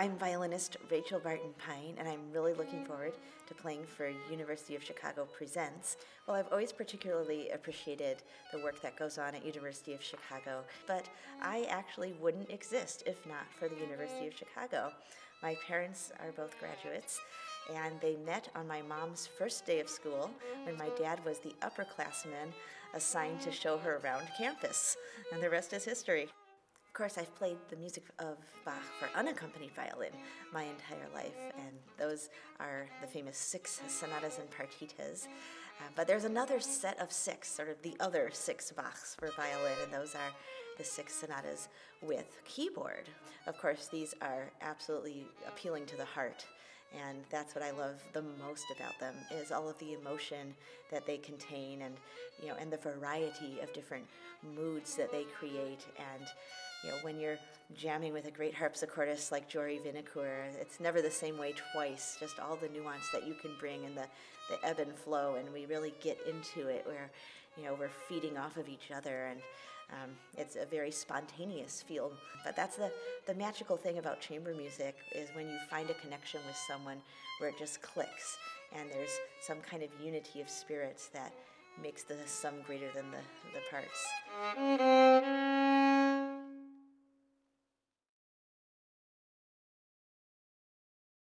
I'm violinist Rachel Barton Pine, and I'm really looking forward to playing for University of Chicago Presents. Well, I've always particularly appreciated the work that goes on at University of Chicago, but I actually wouldn't exist if not for the University of Chicago. My parents are both graduates, and they met on my mom's first day of school when my dad was the upperclassman assigned to show her around campus, and the rest is history. Of course, I've played the music of Bach for unaccompanied violin my entire life, and those are the famous six sonatas and partitas. Uh, but there's another set of six, sort of the other six Bachs for violin, and those are the six sonatas with keyboard. Of course, these are absolutely appealing to the heart and that's what I love the most about them is all of the emotion that they contain and you know and the variety of different moods that they create and you know when you're jamming with a great harpsichordist like Jory Vinikour it's never the same way twice just all the nuance that you can bring and the the ebb and flow and we really get into it where you know we're feeding off of each other and um, it's a very spontaneous feel. But that's the, the magical thing about chamber music is when you find a connection with someone where it just clicks and there's some kind of unity of spirits that makes the sum greater than the, the parts.